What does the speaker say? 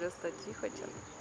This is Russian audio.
для статьи хотя бы